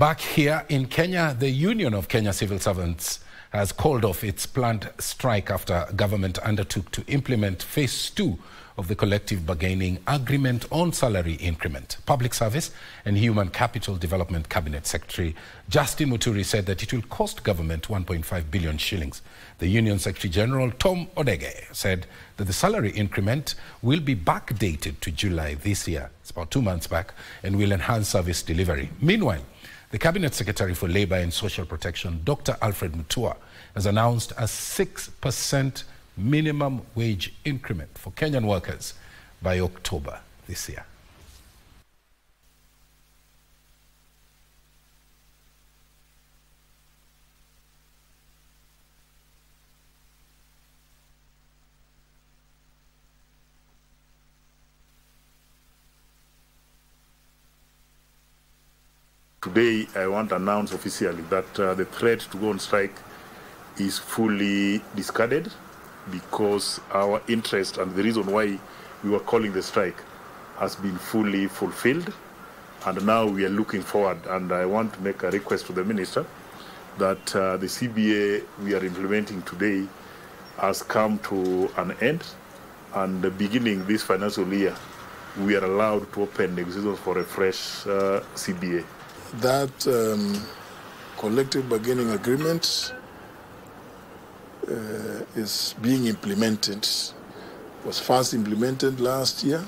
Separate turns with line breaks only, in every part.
Back here in Kenya, the Union of Kenya Civil Servants has called off its planned strike after government undertook to implement phase two of the collective bargaining agreement on salary increment. Public Service and Human Capital Development Cabinet Secretary Justin Muturi said that it will cost government 1.5 billion shillings. The Union Secretary General Tom Odege said that the salary increment will be backdated to July this year. It's about two months back and will enhance service delivery. Meanwhile, the Cabinet Secretary for Labour and Social Protection, Dr. Alfred Mutua, has announced a 6% minimum wage increment for Kenyan workers by October this year.
Today, I want to announce officially that uh, the threat to go on strike is fully discarded because our interest and the reason why we were calling the strike has been fully fulfilled. And now we are looking forward. And I want to make a request to the minister that uh, the CBA we are implementing today has come to an end. And beginning this financial year, we are allowed to open negotiations for a fresh uh, CBA.
That um, collective bargaining agreement uh, is being implemented. Was first implemented last year,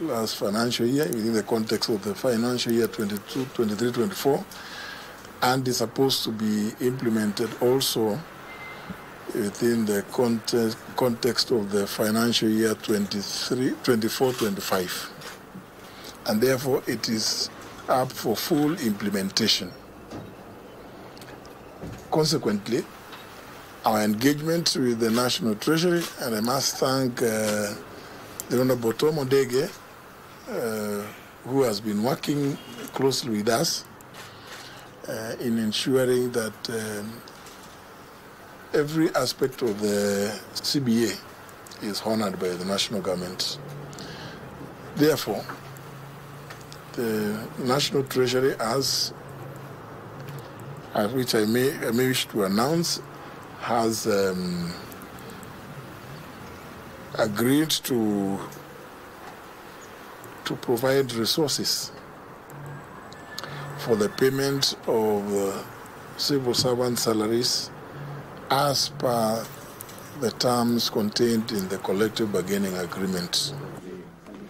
last financial year, within the context of the financial year 22, 23, 24, and is supposed to be implemented also within the context, context of the financial year 23, 24, 25. And therefore, it is up for full implementation. Consequently, our engagement with the National Treasury, and I must thank uh, the Honorable Tom Odege, uh, who has been working closely with us uh, in ensuring that um, every aspect of the CBA is honored by the national government. Therefore, the National Treasury has, which I may, I may wish to announce, has um, agreed to to provide resources for the payment of uh, civil servant salaries as per the terms contained in the collective bargaining agreement.